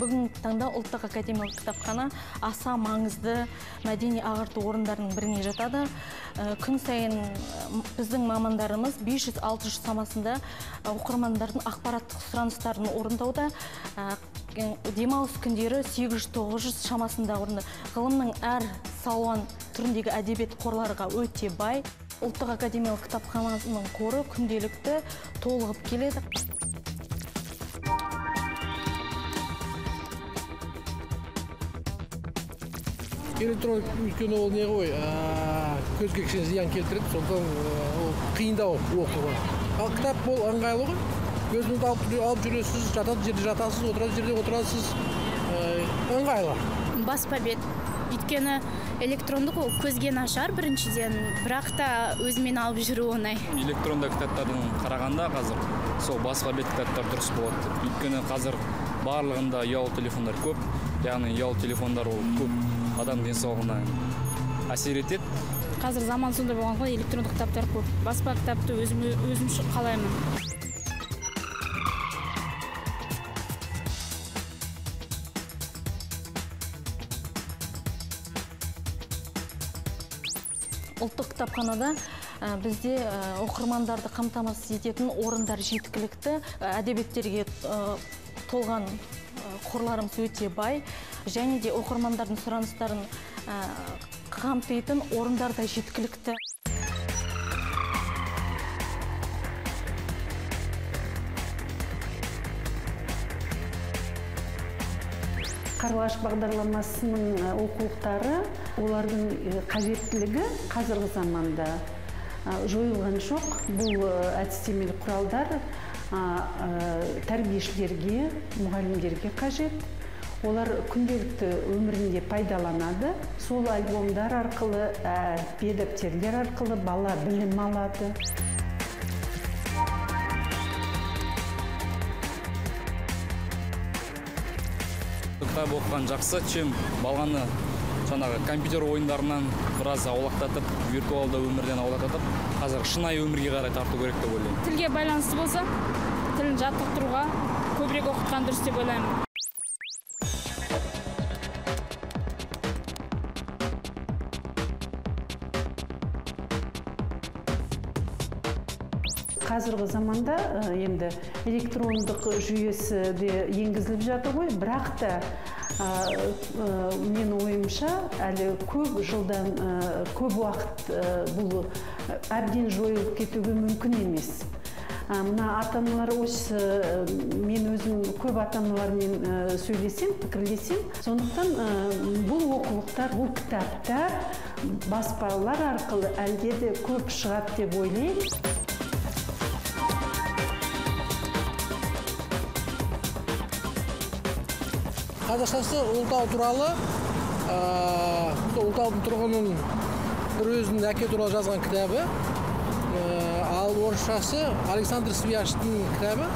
бүгінгі таңда ұлттық академиялық кітапхана аса маңызды мәдени ағарту орындарының біріне жатады. Э, күн сайын біздің мамандарымыз 500-600 самасында э, оқырмандардың ақпараттық сұраныстарын орындауда. Э, демалыс күндері 800-900 шамасында орында ғылымның әр салуан түріндегі әдебиет қорларға өте бай. Ұлттық академиялық кітапханасының қоры күнделікті толығып келеді. Электронды өйткені ол не ғой көзге кішкене зиян келтіреді сондықтан ол қиындау оқуға ал кітап ол ыңғайлы ғой. Өзіңізді алып, алып жүресіз жататын жерде жатасыз отыратын жерде отырасыз. Ыңғайлы. Баспа бет өйткені электрондық ол көзге нашар біріншіден бірақ та өзімен алып жүру оңай. Электронды кітаптардан қарағанда қазір сол баспа бет кітаптар дұрыс болады деп. Өйткені қазір барлығында ұялы телефондар көп. Яғни ұялы телефондар ол көп адам денсаулығына әсер етеді. Қазір заман сондай болған ғой электрондық кітаптар көп. Баспа кітапты өзім өзім үшін қалаймын. Ұлттық кітапханада ә, бізде ә, оқырмандарды қамтамасыз ететін орындар жеткілікті Ә, әдебиеттерге ә, толған қорларымыз өте бай. Және де оқырмандардың сұраныстарын қамтитын орындар да жеткілікті. Қарлығаш бағдарламасының оқулықтары олардың қажеттілігі қазіргі заманда жойылған жоқ. Бұл әдістемелік құралдар тәрбиешілерге мұғалімдерге қажет. Олар күнделікті өмірінде пайдаланады. Сол альбомдар арқылы әліппе дәптерлер арқылы бала білім алады. Кітап оқыған жақсы чем баланы жаңағы компьютер ойындарынан біраз аулақтатып виртуалды өмірден аулақтатып қазір шынайы өмірге қарай тарту керек деп ойлаймын. Тілге байланысты болса тілін жаттықтыруға көбірек оқытқан дұрыс деп ойлаймын. Қазіргі заманда енді электрондық жүйесі де енгізіліп жатыр ғой. Бірақ та менің ойымша әлі көп жылдан э, көп уақыт э, бұл әбден жойылып кетуге мүмкін емес. Мына ата аналар осы э, мен өзім көп ата аналармен э, сөйлесем пікірлесем. Сондықтан э, бұл оқулықтар бұл кітаптар баспалар арқылы әлде де көп шығады деп ойлаймын. Қазақшасы ұлытау туралы ә, сол ұлытаудың тұрғынын бір өзінің әке туралы жазған кітабы. Ә, ал орысшасы александр свияштың кітабы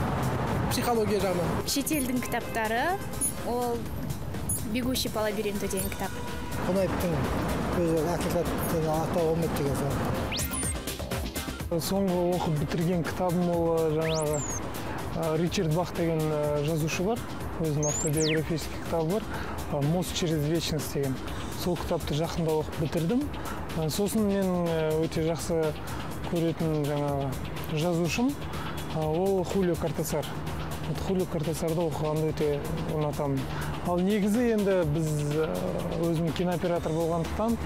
психология жағынан. Шетелдің кітаптары ол бегущий по лабиринту деген кітап. Қонаевтың өзі ақиқаттың атауы болмайды деген сияқты соңғы оқып бітірген кітабым ол жаңағы ричард бах деген жазушы бар. Өзінің автобиографический кітабы бар. Мост через вечность деген. Сол кітапты жақында оқып бітірдім. Сосын мен өте жақсы көретін жаңағы жазушым ол хулио картасар. Хулио картасарды оқығанды өте ұнатамын. Ал негізі енді біз өзім кинооператор болғандықтан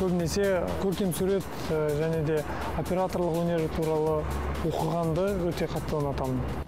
көбінесе көркем сурет және де операторлық өнер туралы оқығанды өте қатты ұнатамын.